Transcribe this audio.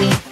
baby.